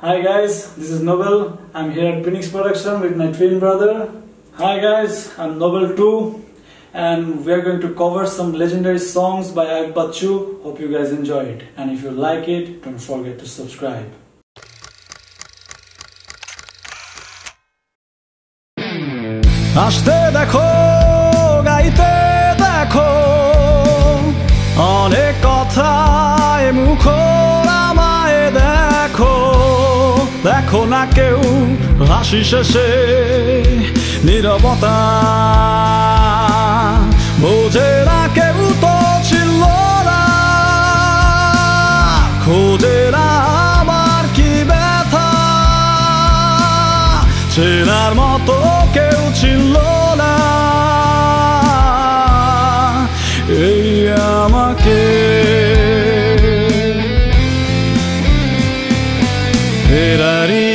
Hi guys, this is Nobel. I'm here at Phoenix Production with my twin brother. Hi guys, I'm Nobel too, and we are going to cover some legendary songs by Ayub Bachchu. Hope you guys enjoy it, and if you like it, don't forget to subscribe. আসতে দেখো হাসি শেষে নিরবতা। বোঝে না কেউ তো ছিল না। খোঁজে না আমার কি ব্যথা। চেনার মতো কেউ ছিল না। এই আমাকে। ফেরারিয়ে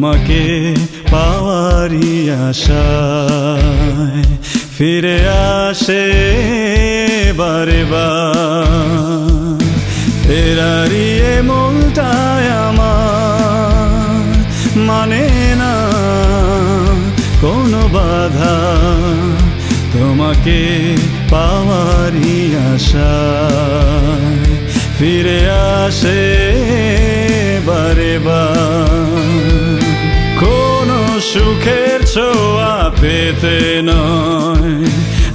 তোমাকে পাওয়ারই আশায় ফিরে আসে বারে বার। ফেরারিয়ে মনটায় আমার মানে না কোনো বাধা। তোমাকে পাওয়ারই আশায় ফিরে আসে বারে বার। সুখের ছোঁয়া পেতে নয়।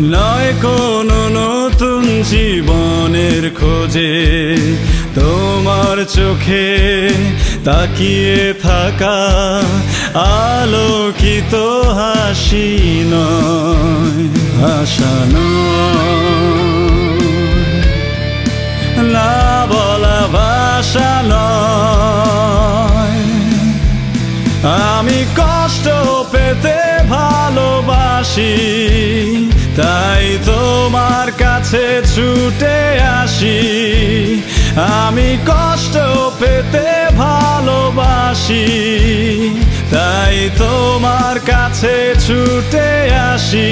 নয় কোনো নতুন জীবনের খোঁজে। তোমার চোখে তাকিয়ে থাকা, আলোকিত হাসি নয়। আশা ভালোবাসি তাই তোমার কাছে ছুটে আসি। আমি কষ্ট পেতে ভালোবাসি, তাই তোমার কাছে ছুটে আসি।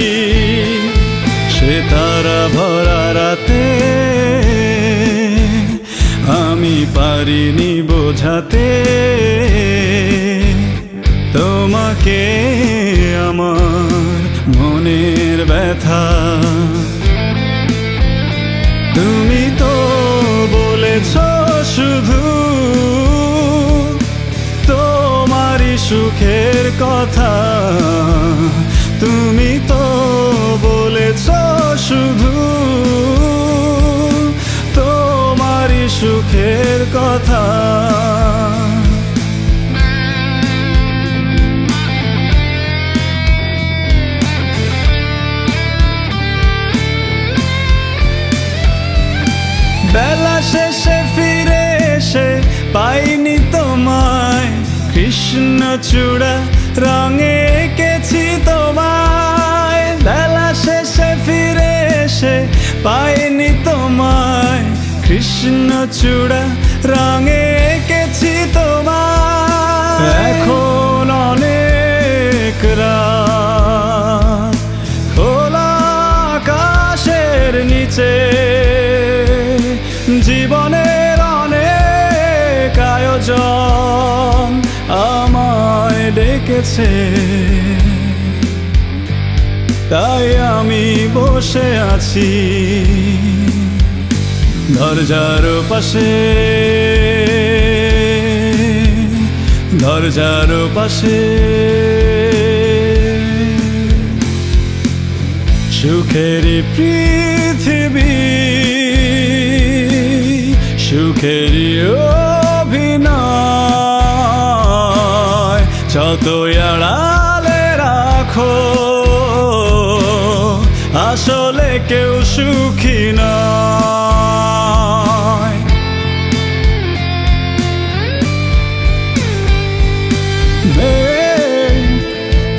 সে তারা ভরা রাতে আমি পারিনি বোঝাতে। তোমাকে আমার মনের ব্যথা। তুমি তো বলেছ শুধু তোমারই সুখের কথা। তুমি তো বলেছ শুধু তোমারই সুখের কথা। শেষে ফিরে এসে পাইনি তোমায়। কৃষ্ণ চূড়া রঙে এঁকেছি তোমায়। বেলা শেষে ফিরে এসে পাইনি তোমায়। কৃষ্ণ চূড়া রঙে জীবনের অনেক আয়োজন আমায় ডেকেছে। তাই আমি বসে আছি। দরজার পাশে দরজার পাশে। সুখেরই পৃথিবী সুখেরই অভিনয় যত আড়ালে রাখো, আসলে কেউ সুখী নয়।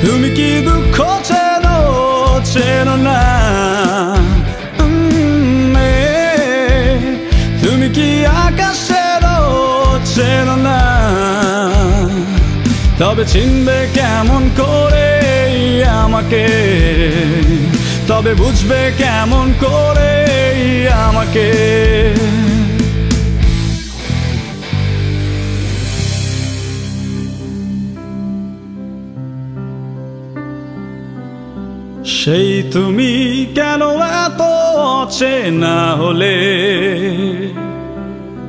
তুমি কি দুঃখ চেনো? চেনো না। তুমি কি আকাশের চেনো না তবে চিনবে কেমন করে আমাকে। তবে বুঝবে কেমন করে আমাকে। সেই তুমি কেন এত অচেনা হলে?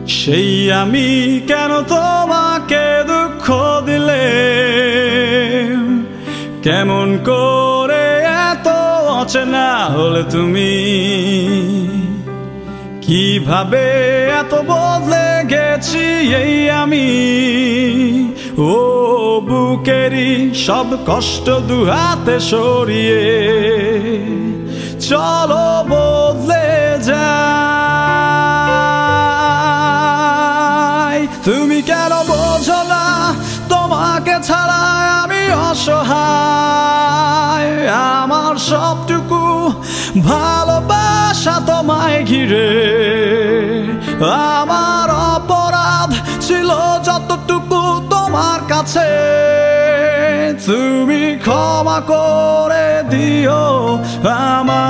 সেই আমি কেন তোমাকে দুঃখ দিলে? কেমন করে এত অচেনা হলে তুমি? কীভাবে এত বদলে গেছি এই আমি? ও বুকেরই সব কষ্ট দু হাতে সরিয়ে চলো তুমি কেন বোঝো না? তোমাকে ছাড়া আমি অসহায়। আমার সবটুকু ভালোবাসা তোমায় ঘিরে। আমার অপরাধ ছিল যতটুকু তোমার কাছে। তুমি ক্ষমা করে দিও আমার